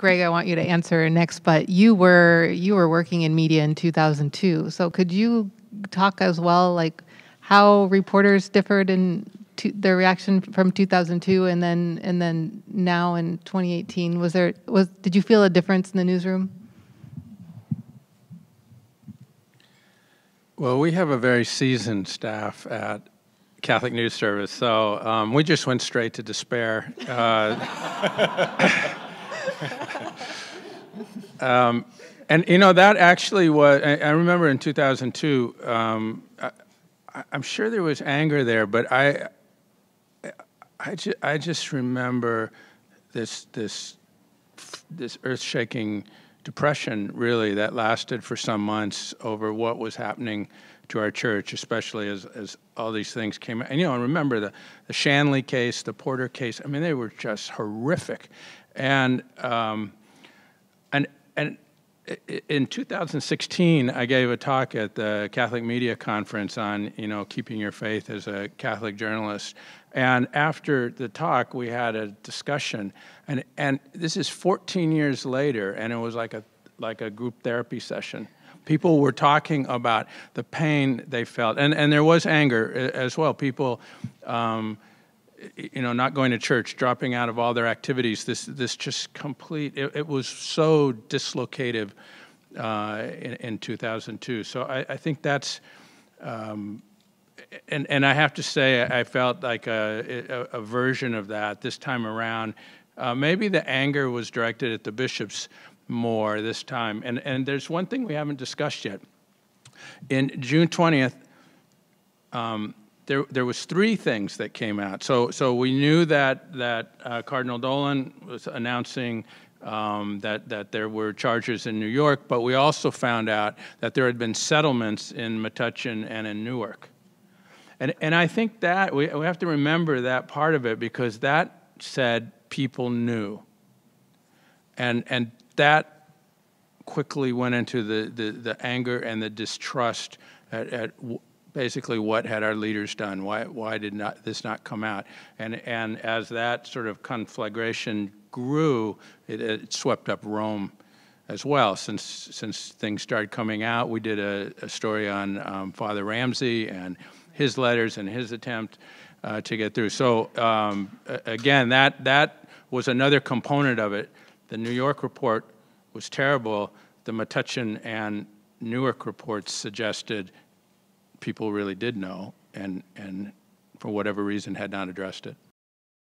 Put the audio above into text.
Greg, I want you to answer next, but you were you were working in media in 2002. So could you talk as well, like how reporters differed in to, their reaction from 2002 and then and then now in 2018? Was there was did you feel a difference in the newsroom? Well, we have a very seasoned staff at Catholic News Service, so um, we just went straight to despair. Uh, um, and you know that actually was. I, I remember in 2002. Um, I, am sure there was anger there, but I, I, ju- I just remember this this this earth-shaking depression really that lasted for some months over what was happening to our church, especially as, as all these things came. And you know, I remember the, the Shanley case, the Porter case. I mean, they were just horrific. And um, and and in 2016, I gave a talk at the Catholic Media Conference on you know keeping your faith as a Catholic journalist. And after the talk, we had a discussion, and and this is 14 years later, and it was like a like a group therapy session. People were talking about the pain they felt, and and there was anger as well. People. Um, you know, not going to church, dropping out of all their activities. This, this just complete. It, it was so dislocative uh, in, in, 2002. So I, I think that's, um, and and I have to say, I felt like a, a, a version of that this time around. Uh, maybe the anger was directed at the bishops more this time. And and there's one thing we haven't discussed yet. In June 20th. Um, there, there was three things that came out. So, so we knew that, that uh, Cardinal Dolan was announcing um, that, that there were charges in New York, but we also found out that there had been settlements in Metuchen and in Newark. And, and I think that we, we have to remember that part of it because that said people knew. And, and that quickly went into the, the, the anger and the distrust at, at basically what had our leaders done? Why, why did not, this not come out? And, and as that sort of conflagration grew, it, it swept up Rome as well. Since, since things started coming out, we did a, a story on um, Father Ramsey and his letters and his attempt uh, to get through. So um, again, that, that was another component of it. The New York report was terrible. The Metuchen and Newark reports suggested people really did know and, and for whatever reason had not addressed it.